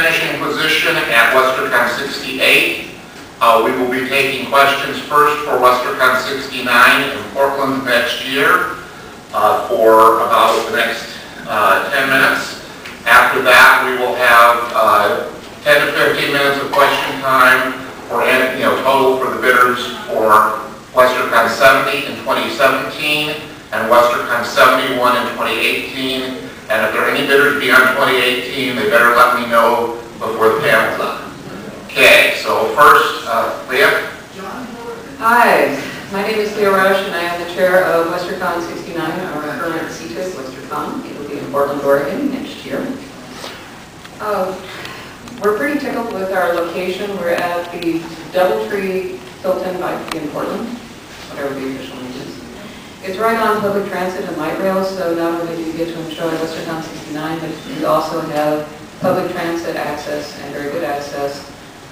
finishing position at Westercon 68. Uh, We will be taking questions first for Westercon 69 in Portland next year uh, for about the next uh, 10 minutes. After that, we will have uh, 10 to 15 minutes of question time for, you know, total for the bidders for WesterCon 70 in 2017 and WesterCon 71 in 2018. And if there are any bidders beyond 2018, they better let me know before the panel's up. Okay, so first, uh, Leah? Hi, my name is Leah Rush, and I am the chair of WesterCon 69, our current CTIS WesterCon. It will be in Portland, Oregon next year. Uh, We're pretty tickled with our location. We're at the Doubletree Hilton by in Portland, whatever the official name is. It's right on public transit and light rail, so not only do you get to enjoy WesterCon 69, but you also have public transit access and very good access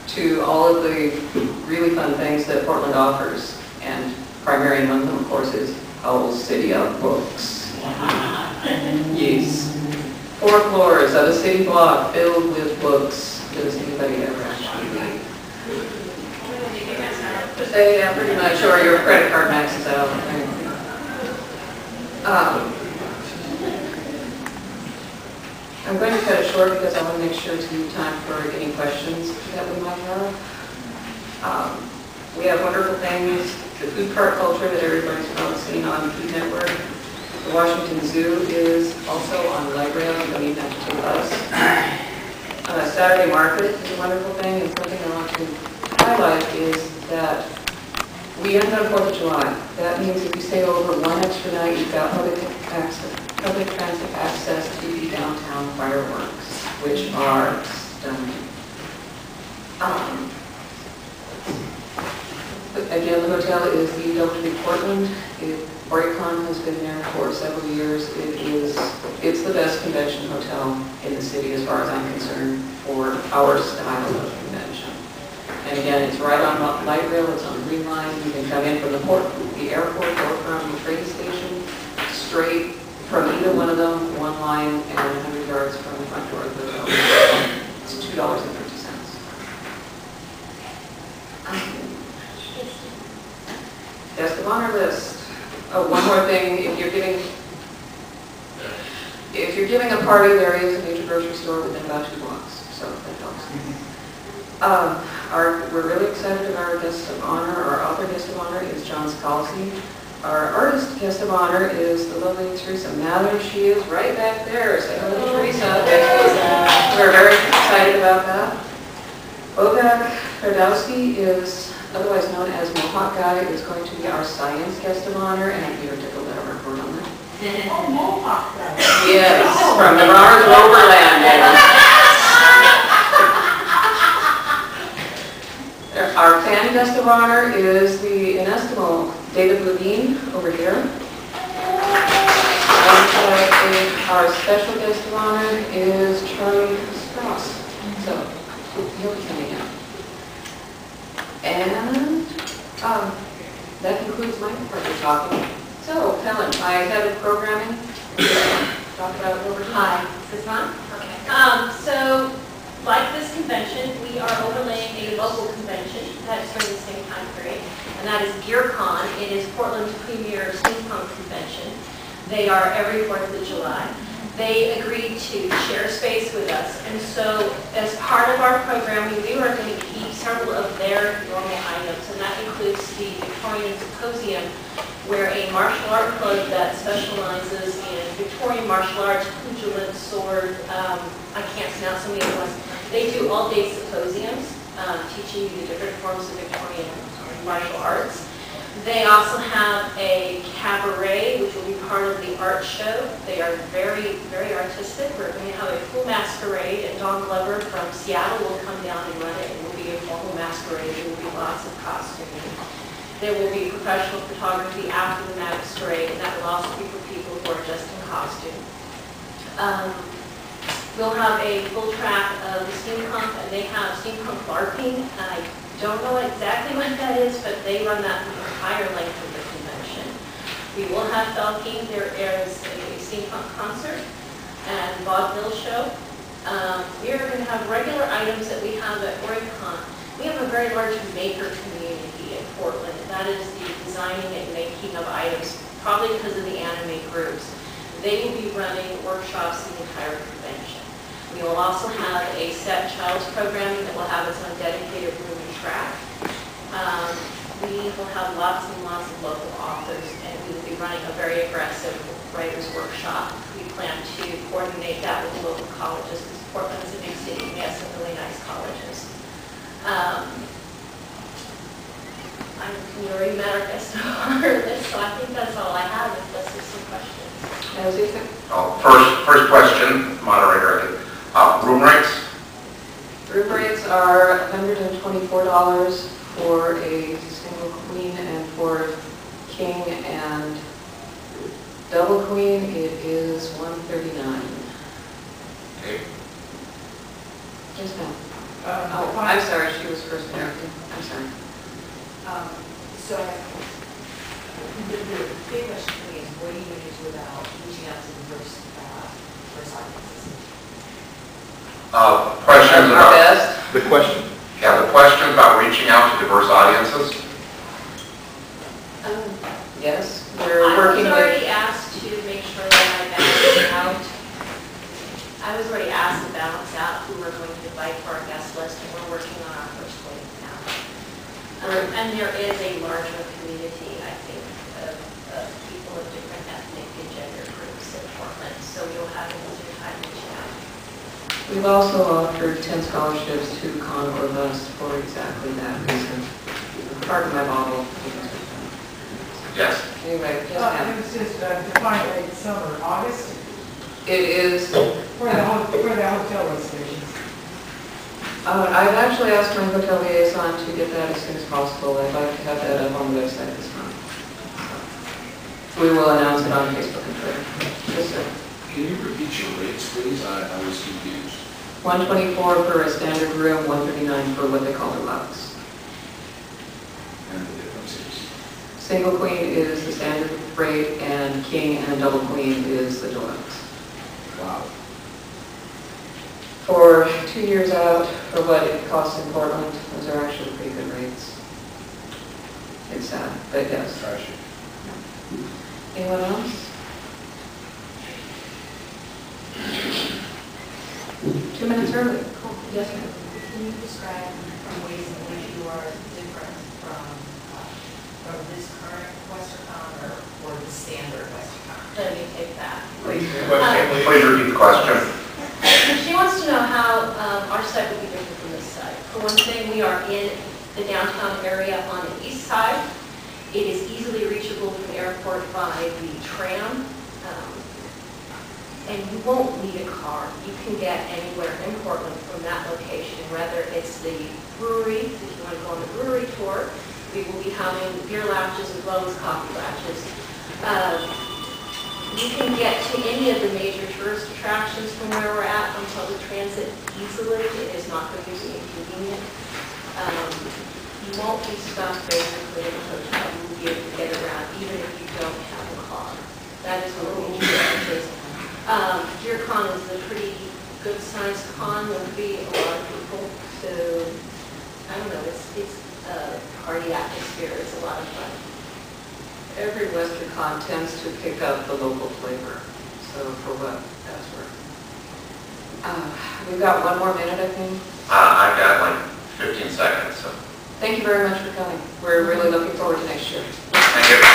to all of the really fun things that Portland offers. And primary among them, of course, is Powell's City of Books. Yes. Four floors of a city block filled with books. Does anybody ever actually read? Say, yeah, uh, pretty much, or your credit card maxes out. Um, I'm going to cut it short because I want to make sure to leave time for any questions that we might have. Um, We have wonderful things, the food cart culture that everybody's probably seen on Food Network. The Washington Zoo is also on light rail, you don't even have to take bus. Uh, Saturday Market is a wonderful thing, and something I want to highlight is that we end on Fourth of July. That means if you stay over one extra night, you've got public access, public transit access to the downtown fireworks, which are stunning. Um, Again, the hotel is the Doubletree Portland. It- OryCon has been there for several years. It is, it's the best convention hotel in the city as far as I'm concerned for our style of again, it's right on light rail, it's on the Green Line. You can come in from the port, the airport or from the train station, straight from either one of them, one line and 100 yards from the front door of the hotel. It's $2.50. Guest of honor list. Oh, one more thing, if you're giving, if you're giving a party, there is a major grocery store within about two blocks, so that helps. Mhm. Um, Our, we're really excited about our guest of honor, our author guest of honor is John Scalzi. Our artist guest of honor is the lovely Theresa Mather. She is right back there, say hello Theresa. We're very excited about that. Bobak Ferdowsi is otherwise known as Mohawk Guy, is going to be our science guest of honor, and I'm here to tickled that report on that. Oh, Mohawk, though. Yes, from the Mars Overland. Our fan guest of honor is the inestimable David Levine over here. And uh, our special guest of honor is Charlie Stross. So, he'll be coming. And um, that concludes my part of talking. So, Helen, I head of programming. Talk about over Hi, is this on? Okay. Um, so, like this convention, we are overlaying a local convention that's during the same time period, and that is GearCon. It is Portland's premier steampunk convention. They are every Fourth of July. They agreed to share space with us, and so as part of our programming, we are going to keep several of their normal items, and that includes the Victorian Symposium, where a martial art club that specializes in Victorian martial arts, pugilant, sword, um, I can't pronounce some of the ones. They do all-day symposiums, um, teaching you the different forms of Victorian martial arts. They also have a cabaret, which will be part of the art show. They are very, very artistic. We're going to have a full masquerade, and Don Glover from Seattle will come down and run it. It will be a formal masquerade. There will be lots of costuming. There will be professional photography after the masquerade, and that will also be for people who are just in costume. Um, We'll have a full track of steampunk, and they have steampunk LARPing. I don't know exactly what that is, but they run that the entire length of the convention. We will have filking, there is a steampunk concert and vaudeville show. Um, We are going to have regular items that we have at OryCon. We have a very large maker community in Portland. That is the designing and making of items, probably because of the anime groups. They will be running workshops the entire. We will also have a set child's programming that will have its own dedicated room and track. Um, We will have lots and lots of local authors, and we will be running a very aggressive writers workshop. We plan to coordinate that with local colleges, because Portland is a big city, and we have some really nice colleges. Um, I'm, you already met our guest on our list, so I think that's all I have, unless there's some questions. As you think, Oh, First, first question, moderator, I think. Uh, room rates? room rates are $124 for a single queen and for king and double queen, it is 139 Okay. Yes, ma'am. Um, Oh, the I'm sorry, she was first there. I'm sorry. um, So, the, the big question for me is, what are you going to do about reaching out to diverse, uh, diverse audiences? Uh, Questions Our about, best. The question, yeah, the question about reaching out to diverse audiences? Um, Yes, we're working I was with, already asked to make sure that I balance out, I was already asked to balance out who we're going to invite for our guest list, and we're working on our first wave now. Um, And there is a larger community, I think, of, of people of different ethnic and gender groups in Portland, so you'll have an easier time reaching out. We've also offered 10 scholarships to Con or Bust for exactly that reason. Pardon my bottle. Yes. Anyway, yes, Uh. It was just uh, defined late summer, August, It is, for the, ho- for the hotel reservations. uh, I've actually asked my hotel liaison to get that as soon as possible. I'd like to have that up on the website this month. We will announce it on Facebook and Twitter. Yes, sir. Can you repeat your rates, please? I, I was confused. 124 for a standard room, 139 for what they call deluxe. And the differences. Single queen is the standard rate, and king and double queen is the deluxe. Wow. For two years out, for what it costs in Portland, those are actually pretty good rates. It's sad, but yes. Anyone else? Two minutes early. Yes, ma'am. Can you describe some ways in which you are different from, uh, from this current WesterCon or, or the standard WesterCon? Let me take that. Please do. Question, please repeat the question. She wants to know how um, our site will be different from this site. For one thing, we are in the downtown area on the east side. It is easily reachable from the airport by the tram. um, And you won't need a car. You can get anywhere in Portland from that location, whether it's the brewery, if you want to go on the brewery tour. We will be having beer lounges as well as coffee lounges. Um, you can get to any of the major tourist attractions from where we're at on public transit easily. It is not going to be inconvenient. Um, You won't be stuck basically in a hotel. You will be able to get around even if you don't have a car. That is one of the advantages. Um, GearCon is a pretty good sized con. There'll be a lot of people. So, I don't know, it's, it's a party atmosphere. It's a lot of fun. Every Western con tends to pick up the local flavor, so for what that's worth. Uh, We've got one more minute, I think. Uh, I've got like 15 seconds, so Thank you very much for coming. We're really looking forward to next year. thank you.